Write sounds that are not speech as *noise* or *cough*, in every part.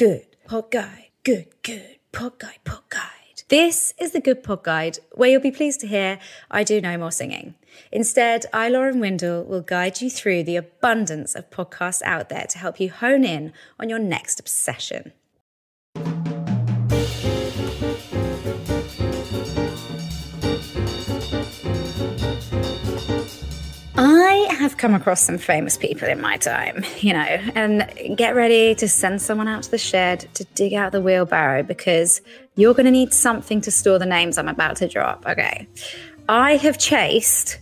good pod guide. Good, good pod guide, pod guide. This is the Good Pod Guide, where you'll be pleased to hear I do no more singing. Instead, I, Lauren Windle, will guide you through the abundance of podcasts out there to help you hone in on your next obsession. Come across some famous people in my time, you know, and get ready to send someone out to the shed to dig out the wheelbarrow because you're going to need something to store the names I'm about to drop. Okay. I have chased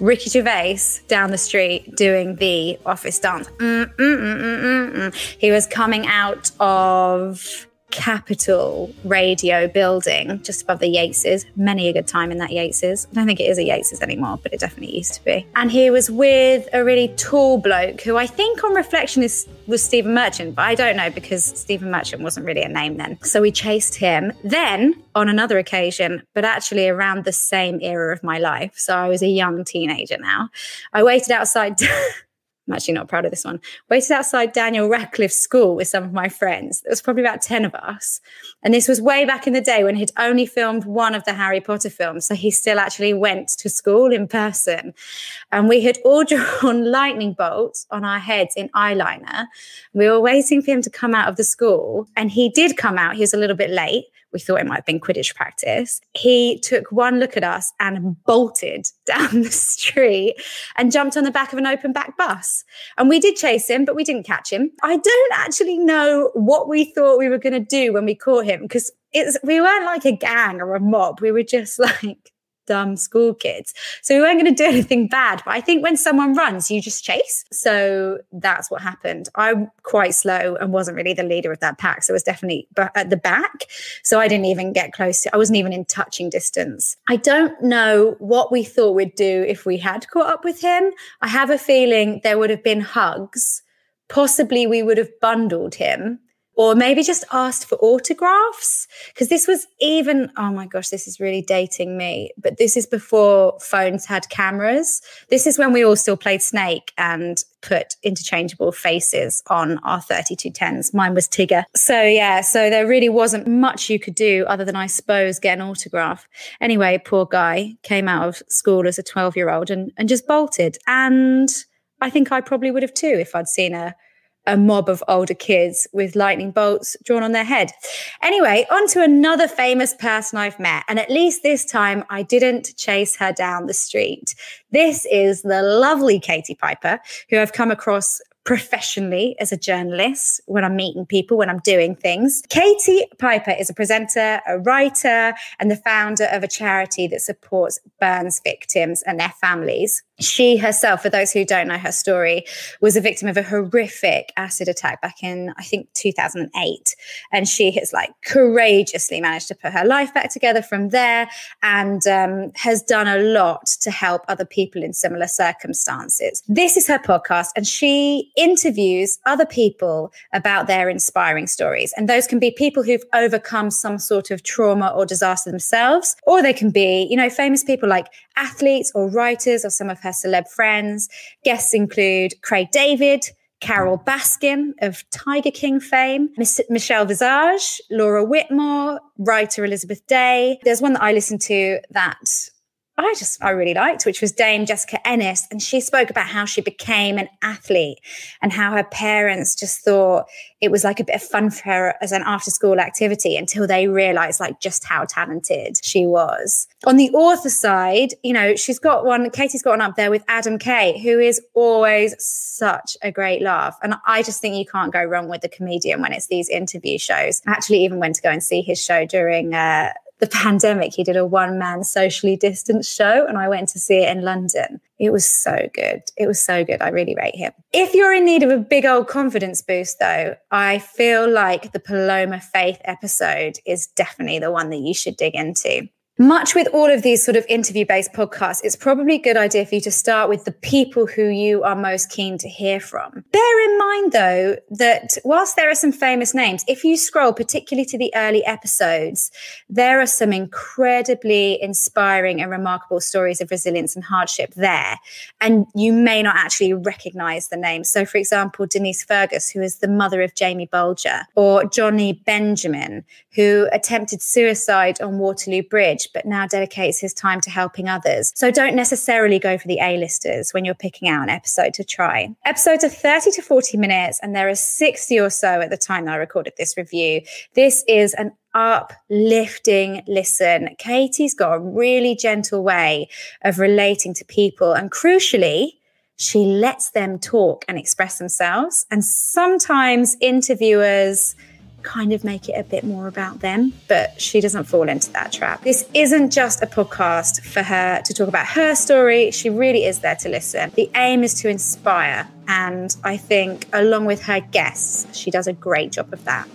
Ricky Gervais down the street doing the office dance. Mm, mm, mm, he was coming out of Capital Radio building just above the Yateses. Many a good time in that Yateses. I don't think it is a Yateses anymore, but it definitely used to be. And he was with a really tall bloke who I think on reflection is was Stephen Merchant, but I don't know because Stephen Merchant wasn't really a name then. So we chased him. Then on another occasion, but actually around the same era of my life. So I was a young teenager now. I waited outside *laughs* I'm actually not proud of this one. Waited outside Daniel Radcliffe's school with some of my friends. There was probably about 10 of us. And this was way back in the day when he'd only filmed one of the Harry Potter films. So he still actually went to school in person. And we had all *laughs* drawn lightning bolts on our heads in eyeliner. We were waiting for him to come out of the school. And he did come out. He was a little bit late we thought it might have been Quidditch practice. He took one look at us and bolted *laughs* down the street and jumped on the back of an open back bus. And we did chase him, but we didn't catch him. I don't actually know what we thought we were going to do when we caught him because it's we weren't like a gang or a mob. We were just *laughs* like dumb school kids. So we weren't going to do *laughs* anything bad. But I think when someone runs, you just chase. So that's what happened. I'm quite slow and wasn't really the leader of that pack. So it was definitely at the back. So I didn't even get close to, I wasn't even in touching distance. I don't know what we thought we'd do if we had caught up with him. I have a feeling there would have been hugs. Possibly we would have bundled him or maybe just asked for autographs because this was even oh my gosh this is really dating me but this is before phones had cameras. This is when we all still played snake and put interchangeable faces on our 3210s mine was tigger. So yeah so there really wasn't much you could do other than i suppose get an autograph. Anyway poor guy came out of school as a 12 year old and, and just bolted. And i think i probably would have too if i'd seen a a mob of older kids with lightning bolts drawn on their head. Anyway, on to another famous person I've met. And at least this time I didn't chase her down the street. This is the lovely Katie Piper, who I've come across professionally as a journalist when I'm meeting people, when I'm doing things. Katie Piper is a presenter, a writer, and the founder of a charity that supports burns victims and their families. She herself, for those who don't know her story, was a victim of a horrific acid attack back in, I think, 2008. And she has like courageously managed to put her life back together from there and um, has done a lot to help other people in similar circumstances. This is her podcast, and she interviews other people about their inspiring stories. And those can be people who've overcome some sort of trauma or disaster themselves, or they can be, you know, famous people like athletes or writers or some of her celeb friends. Guests include Craig David, Carole Baskin of Tiger King fame, Michelle Visage, Laura Whitmore, writer Elizabeth Day. There's one that I listened to that I just I really liked, which was Dame Jessica Ennis, and she spoke about how she became an athlete and how her parents just thought it was like a bit of fun for her as an after school activity until they realized like just how talented she was. On the author side, you know, she's got one. Katie's got one up there with Adam Kay, who is always such a great laugh, and I just think you can't go wrong with the comedian when it's these interview shows. I actually even went to go and see his show during. Uh, the pandemic, he did a one man socially distanced show, and I went to see it in London. It was so good. It was so good. I really rate him. If you're in need of a big old confidence boost, though, I feel like the Paloma Faith episode is definitely the one that you should dig into. Much with all of these sort of interview based podcasts, it's probably a good idea for you to start with the people who you are most keen to hear from. Bear in mind, though, that whilst there are some famous names, if you scroll particularly to the early episodes, there are some incredibly inspiring and remarkable stories of resilience and hardship there. And you may not actually recognize the names. So, for example, Denise Fergus, who is the mother of Jamie Bulger, or Jonny Benjamin, who attempted suicide on Waterloo Bridge, but now dedicates his time to helping others. So don't necessarily go for the A-listers when you're picking out an episode to try. Episodes are 30 to 40 minutes, and there are 60 or so at the time that I recorded this review. This is an uplifting listen. Katie's got a really gentle way of relating to people, and crucially, she lets them talk and express themselves. And sometimes interviewers, kind of make it a bit more about them, but she doesn't fall into that trap. This isn't just a podcast for her to talk about her story. She really is there to listen. The aim is to inspire. And I think, along with her guests, she does a great job of that.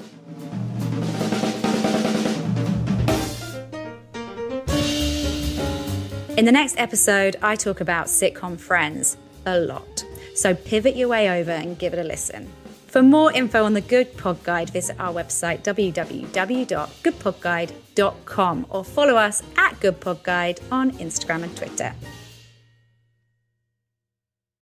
In the next episode, I talk about sitcom friends a lot. So pivot your way over and give it a listen. For more info on the Good Pod Guide, visit our website www.goodpodguide.com or follow us at Good Pod Guide on Instagram and Twitter.